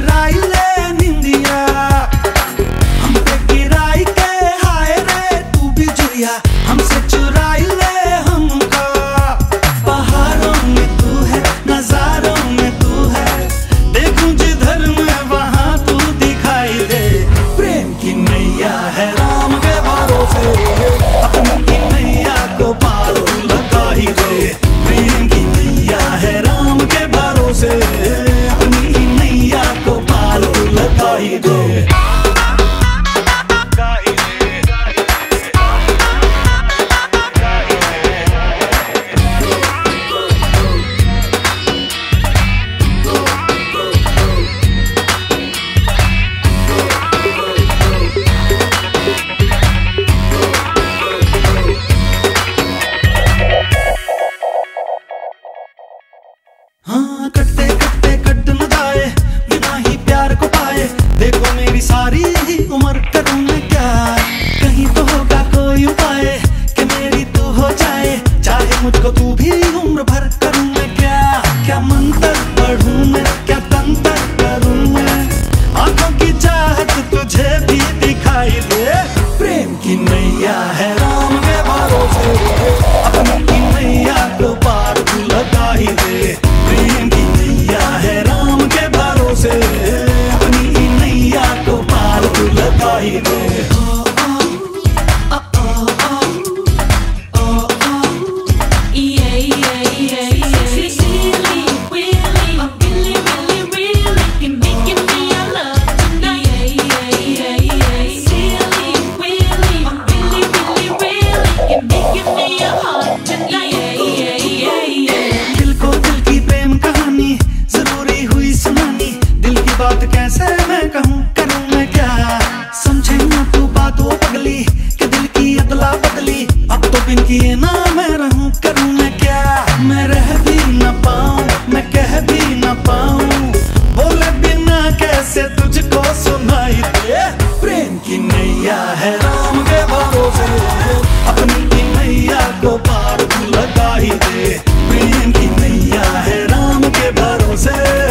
Rayleigh कटते कटते cut न जाए, बिना ही प्यार को पाए। देखो मेरी सारी ही उम्र, करूँ मैं क्या? कहीं तो होगा कोई उपाय कि मेरी तू हो जाए। चाहे मुझको तू भी उम्र भर करूँ मैं क्या? क्या मंत्र पढ़ूँ मैं? क्या तंत्र करूँ मैं? आँखों की चाहत तुझे भी दिखाई दे। प्रेम की नैया He बिन किए ना मैं रहूँ, करूँ मैं क्या? मैं रह भी ना पाऊँ, मैं कह भी ना पाऊँ। बोले बिना कैसे तुझको सुनाई दे? प्रेम की नैया है, राम के भरोसे। अपनी की नैया को पार लगाई दे। प्रेम की नैया है, राम के भरोसे।